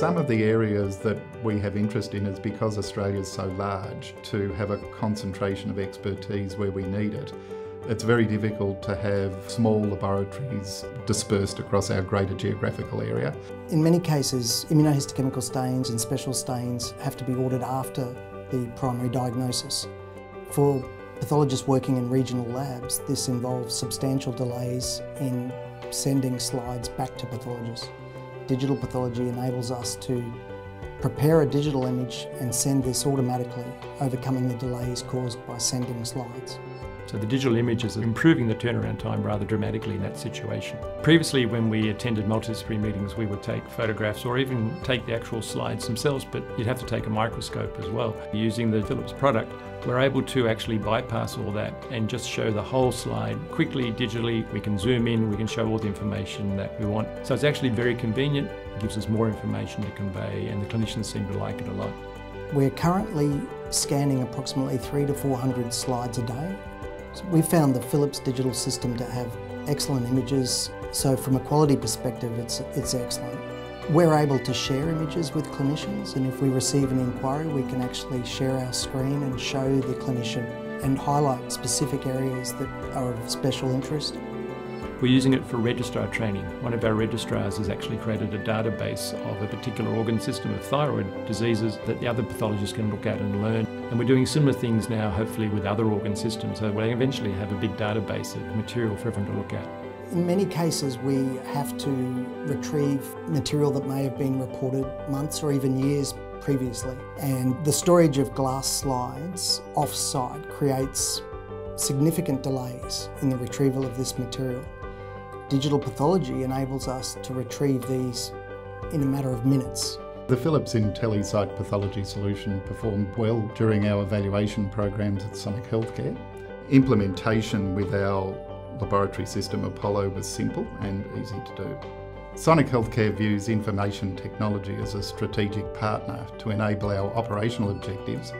Some of the areas that we have interest in is because Australia is so large to have a concentration of expertise where we need it. It's very difficult to have small laboratories dispersed across our greater geographical area. In many cases, immunohistochemical stains and special stains have to be ordered after the primary diagnosis. For pathologists working in regional labs, this involves substantial delays in sending slides back to pathologists. Digital pathology enables us to prepare a digital image and send this automatically, overcoming the delays caused by sending slides. So the digital images are improving the turnaround time rather dramatically in that situation. Previously when we attended multidisciplinary meetings we would take photographs or even take the actual slides themselves but you'd have to take a microscope as well. Using the Philips product we're able to actually bypass all that and just show the whole slide quickly, digitally. We can zoom in, we can show all the information that we want. So it's actually very convenient, it gives us more information to convey and the clinicians seem to like it a lot. We're currently scanning approximately three to 400 slides a day. We found the Philips digital system to have excellent images, so from a quality perspective it's, it's excellent. We're able to share images with clinicians and if we receive an inquiry we can actually share our screen and show the clinician and highlight specific areas that are of special interest. We're using it for registrar training. One of our registrars has actually created a database of a particular organ system of thyroid diseases that the other pathologists can look at and learn. And we're doing similar things now, hopefully, with other organ systems, so we'll eventually have a big database of material for everyone to look at. In many cases we have to retrieve material that may have been reported months or even years previously and the storage of glass slides off-site creates significant delays in the retrieval of this material. Digital pathology enables us to retrieve these in a matter of minutes. The Philips IntelliSite pathology solution performed well during our evaluation programs at Sonic Healthcare. Implementation with our laboratory system Apollo was simple and easy to do. Sonic Healthcare views information technology as a strategic partner to enable our operational objectives,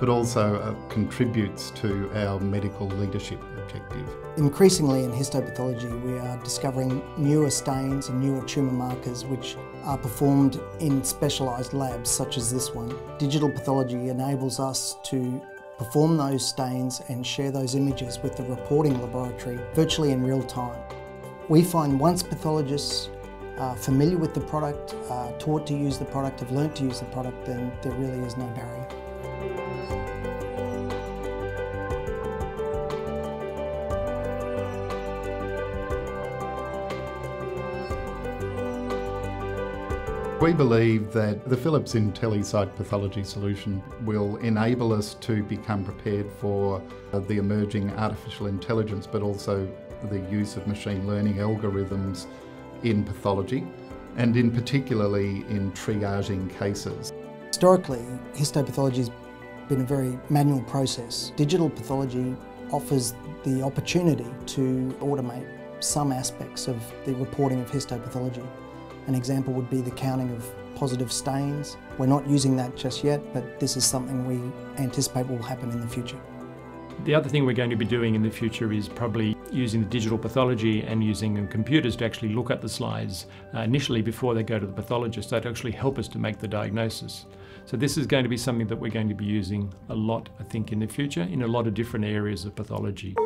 but also uh, contributes to our medical leadership objective. Increasingly in histopathology we are discovering newer stains and newer tumour markers which are performed in specialised labs such as this one. Digital pathology enables us to perform those stains and share those images with the reporting laboratory virtually in real time. We find once pathologists are familiar with the product, are taught to use the product, have learnt to use the product, then there really is no barrier. We believe that the Philips IntelliSite pathology solution will enable us to become prepared for uh, the emerging artificial intelligence but also the use of machine learning algorithms in pathology and in particularly in triaging cases. Historically, histopathology has been a very manual process. Digital pathology offers the opportunity to automate some aspects of the reporting of histopathology. An example would be the counting of positive stains. We're not using that just yet, but this is something we anticipate will happen in the future. The other thing we're going to be doing in the future is probably using the digital pathology and using computers to actually look at the slides uh, initially before they go to the pathologist. That actually help us to make the diagnosis. So this is going to be something that we're going to be using a lot, I think, in the future in a lot of different areas of pathology.